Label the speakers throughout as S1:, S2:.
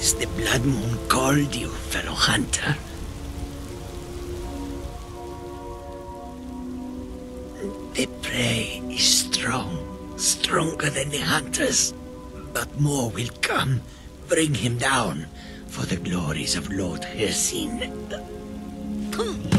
S1: Has the Blood Moon called you, fellow hunter? The prey is strong, stronger than the hunters. But more will come. Bring him down for the glories of Lord Hircine.
S2: Hmm.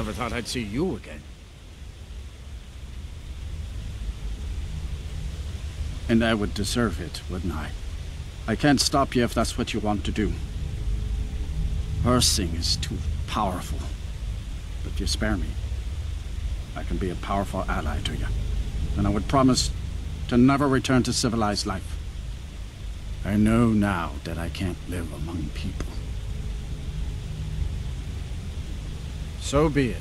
S2: Never thought I'd see you again.
S3: And I would deserve it, wouldn't I? I can't stop you if that's what you want to do. Hircine is too powerful. But you spare me. I can be a powerful ally to you. And I would promise to never return to civilized life. I know now that I can't live among people.
S2: So be it.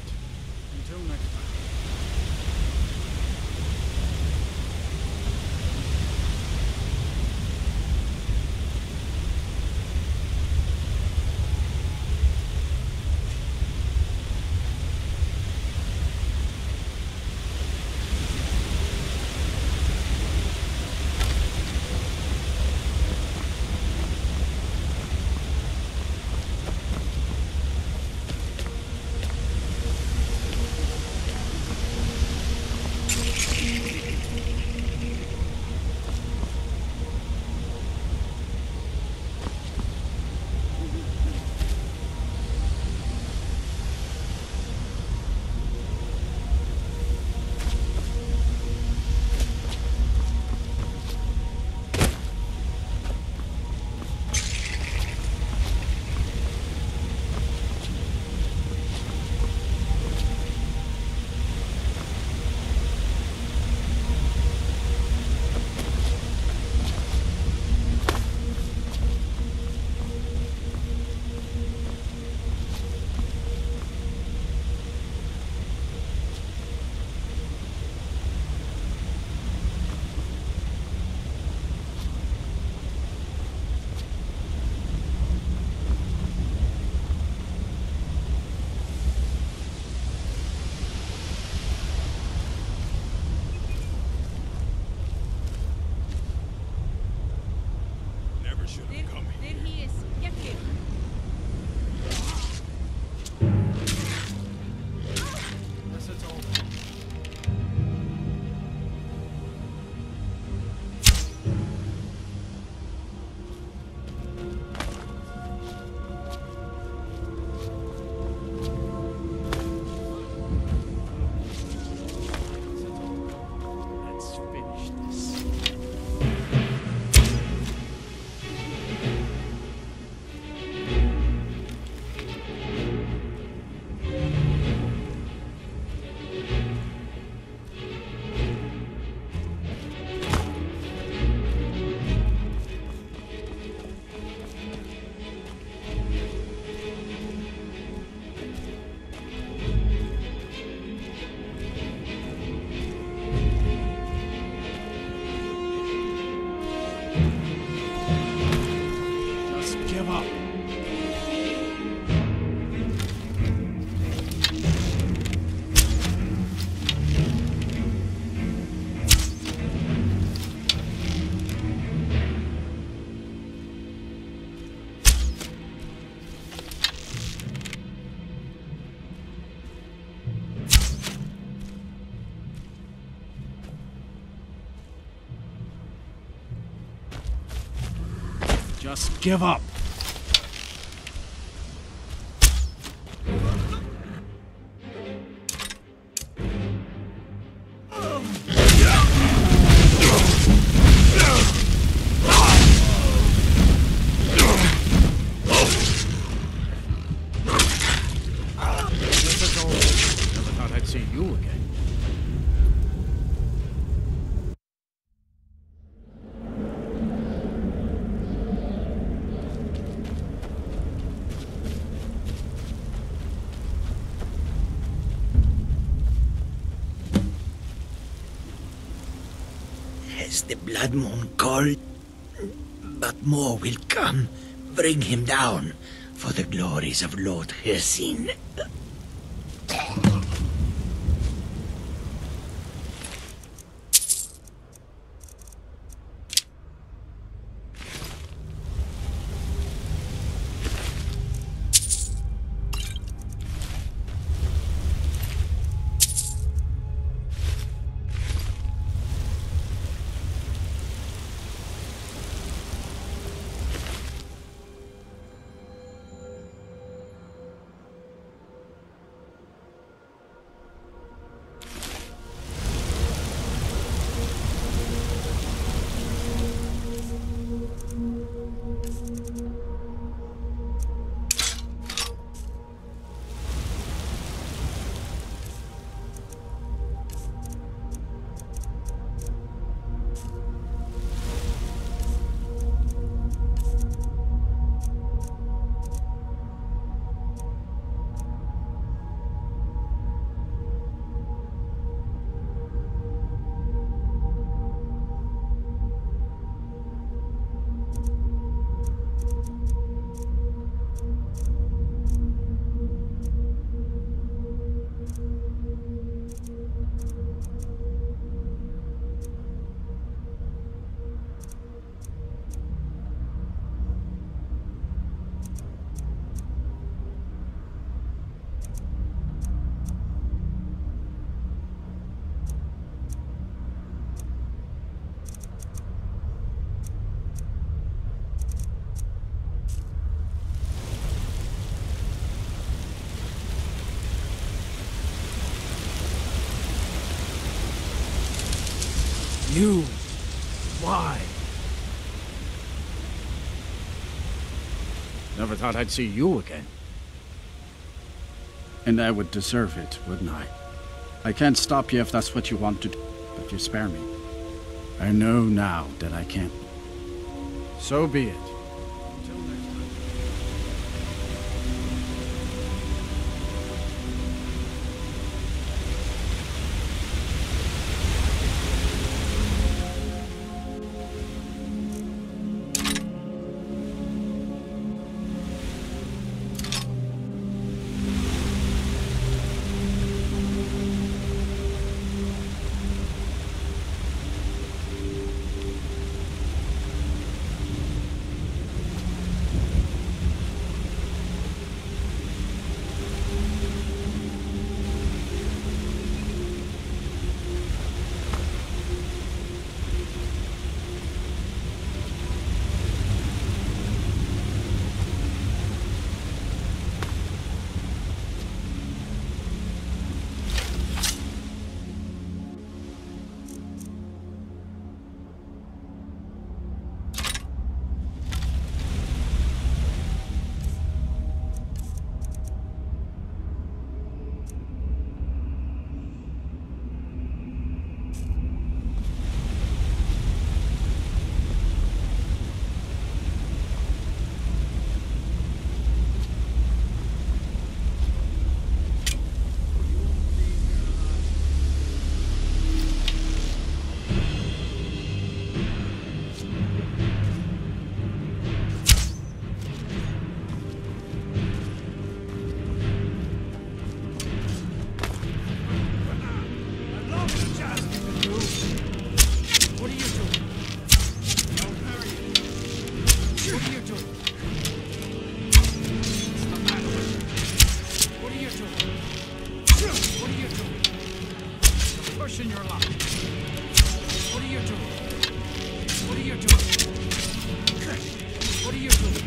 S3: Just give up.
S1: The blood moon called? But more will come. Bring him down for the glories of Lord Hircine.
S2: You? Why? Never thought I'd see you again.
S3: And I would deserve it, wouldn't I? I can't stop you if that's what you want to do, but you spare me. I know now that I can't.
S2: So be it.
S4: Pushing your luck. What are you doing? What are you doing? What
S2: What are you doing?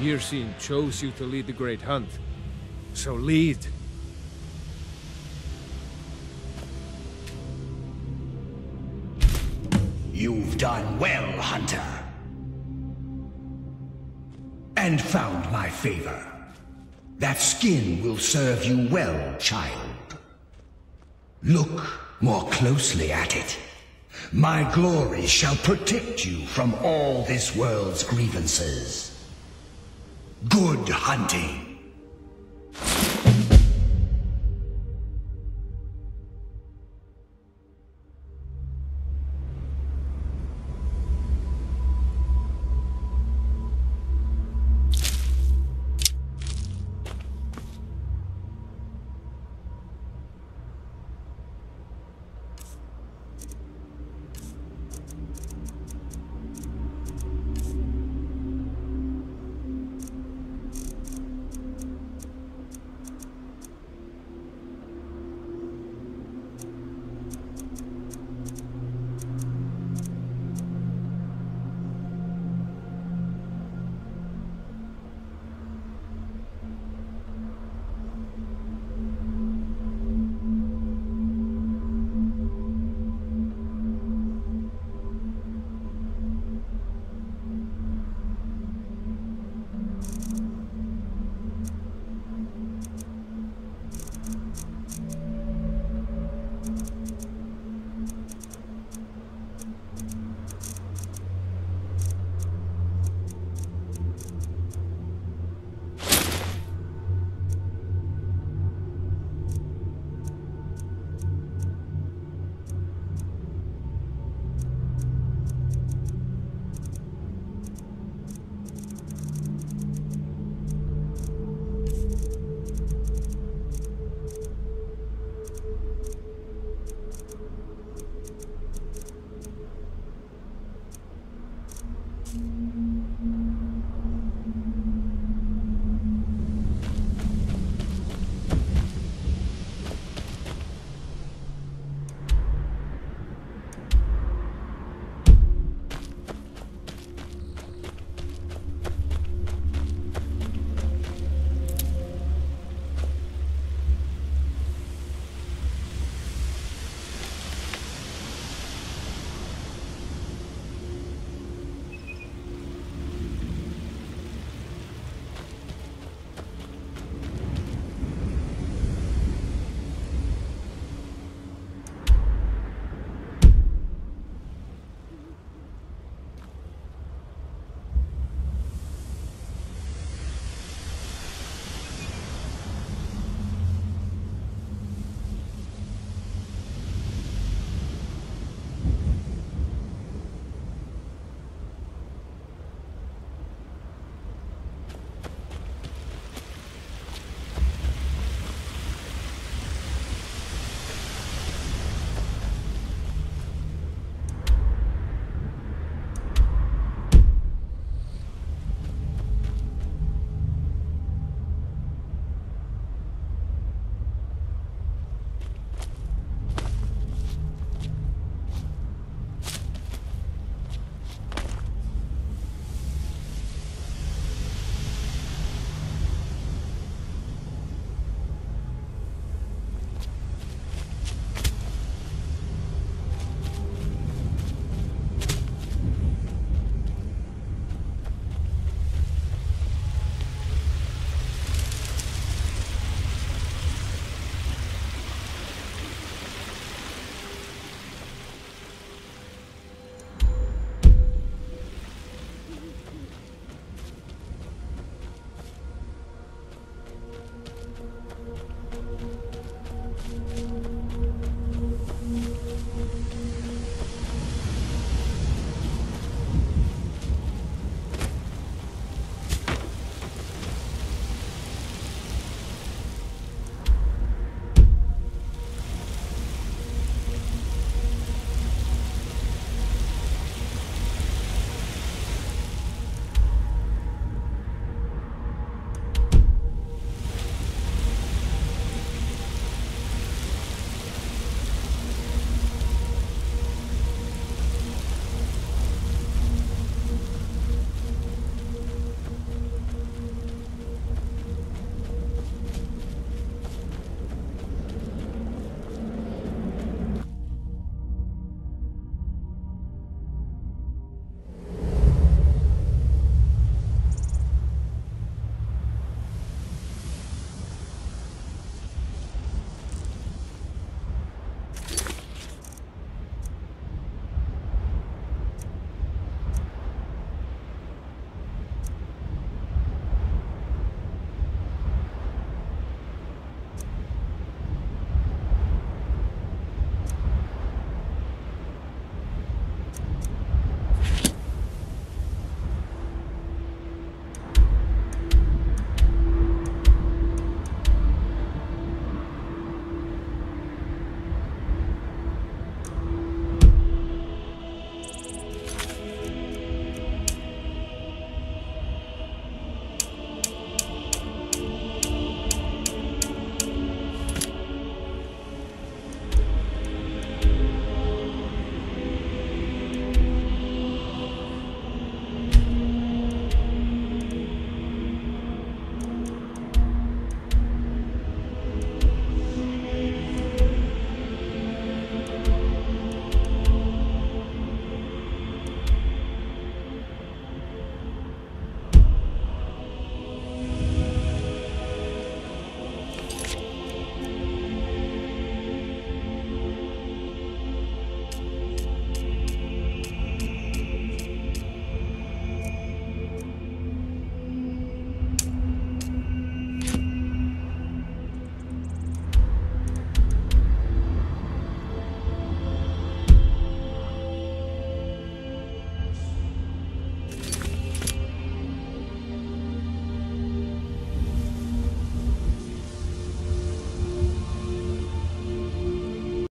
S4: Hircine chose you to lead the Great Hunt. So lead.
S5: You've done well, Hunter. And found my favor. That skin will serve you well, child. Look more closely at it. My glory shall protect you from all this world's grievances. Good hunting.